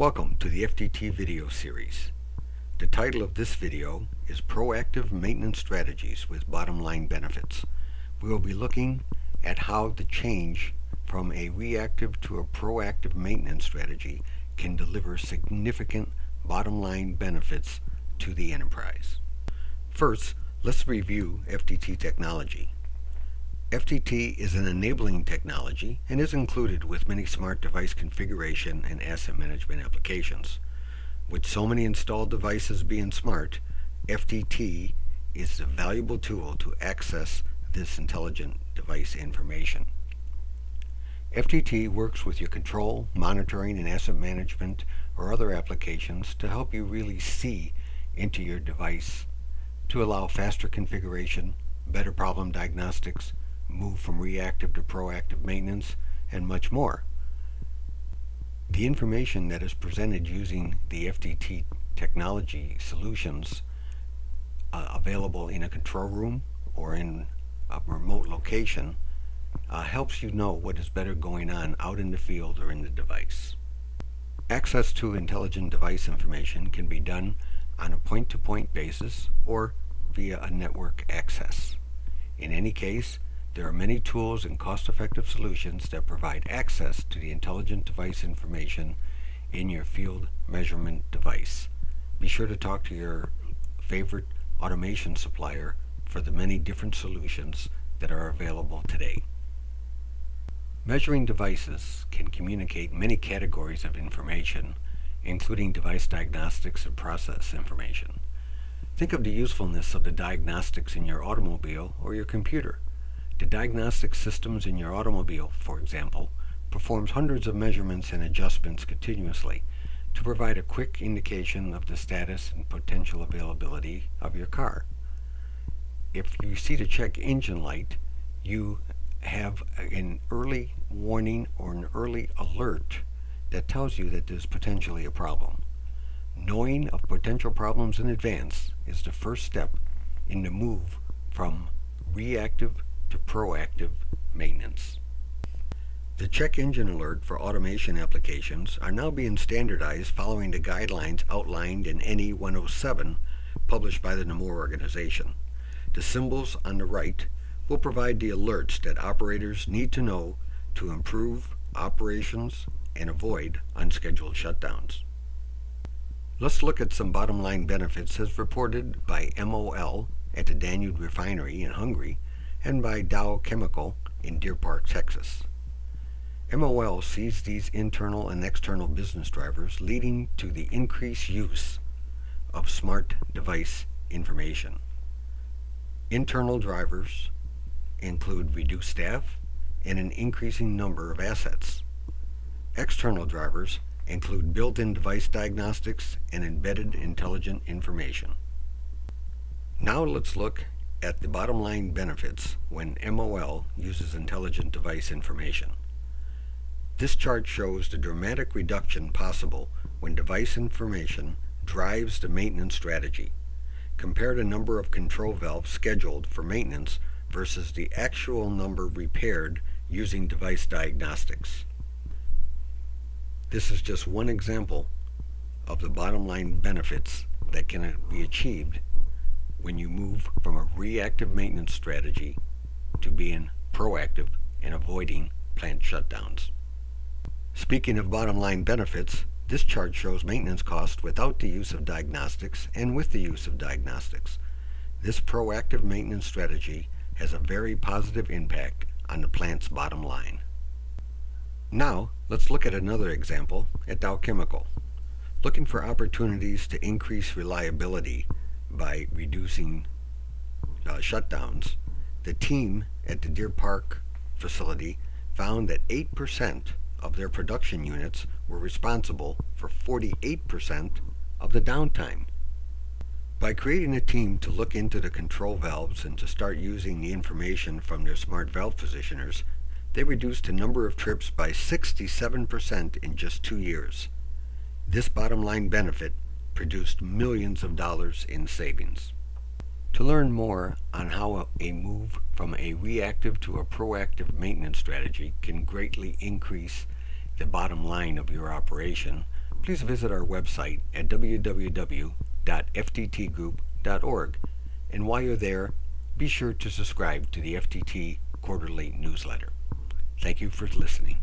Welcome to the FDT video series. The title of this video is Proactive Maintenance Strategies with Bottom Line Benefits. We will be looking at how the change from a reactive to a proactive maintenance strategy can deliver significant bottom line benefits to the enterprise. First, let's review FDT technology. FDT is an enabling technology and is included with many smart device configuration and asset management applications. With so many installed devices being smart, FDT is a valuable tool to access this intelligent device information. FDT works with your control, monitoring, and asset management or other applications to help you really see into your device to allow faster configuration, better problem diagnostics, move from reactive to proactive maintenance, and much more. The information that is presented using the FDT technology solutions uh, available in a control room or in a remote location uh, helps you know what is better going on out in the field or in the device. Access to intelligent device information can be done on a point-to-point -point basis or via a network access. In any case, there are many tools and cost-effective solutions that provide access to the intelligent device information in your field measurement device. Be sure to talk to your favorite automation supplier for the many different solutions that are available today. Measuring devices can communicate many categories of information, including device diagnostics and process information. Think of the usefulness of the diagnostics in your automobile or your computer. The diagnostic systems in your automobile, for example, performs hundreds of measurements and adjustments continuously to provide a quick indication of the status and potential availability of your car. If you see the check engine light, you have an early warning or an early alert that tells you that there's potentially a problem. Knowing of potential problems in advance is the first step in the move from reactive to proactive maintenance. The check engine alert for automation applications are now being standardized following the guidelines outlined in NE 107 published by the NAMUR organization. The symbols on the right will provide the alerts that operators need to know to improve operations and avoid unscheduled shutdowns. Let's look at some bottom line benefits as reported by MOL at the Danube refinery in Hungary and by Dow Chemical in Deer Park, Texas. MOL sees these internal and external business drivers leading to the increased use of smart device information. Internal drivers include reduced staff and an increasing number of assets. External drivers include built-in device diagnostics and embedded intelligent information. Now let's look at the bottom line benefits when MOL uses intelligent device information. This chart shows the dramatic reduction possible when device information drives the maintenance strategy. Compare the number of control valves scheduled for maintenance versus the actual number repaired using device diagnostics. This is just one example of the bottom line benefits that can be achieved when you move from a reactive maintenance strategy to being proactive and avoiding plant shutdowns. Speaking of bottom line benefits, this chart shows maintenance costs without the use of diagnostics and with the use of diagnostics. This proactive maintenance strategy has a very positive impact on the plant's bottom line. Now, let's look at another example at Dow Chemical. Looking for opportunities to increase reliability by reducing uh, shutdowns, the team at the Deer Park facility found that 8% of their production units were responsible for 48% of the downtime. By creating a team to look into the control valves and to start using the information from their smart valve positioners, they reduced the number of trips by 67% in just two years. This bottom line benefit produced millions of dollars in savings. To learn more on how a move from a reactive to a proactive maintenance strategy can greatly increase the bottom line of your operation, please visit our website at www.fdtgroup.org. And while you're there, be sure to subscribe to the FDT quarterly newsletter. Thank you for listening.